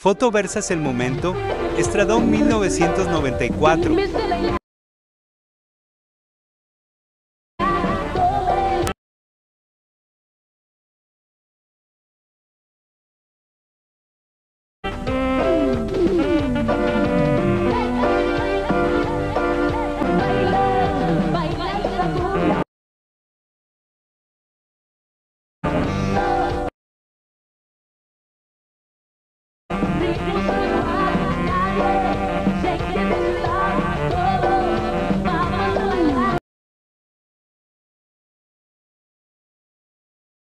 Foto Versas el Momento, Estradón 1994.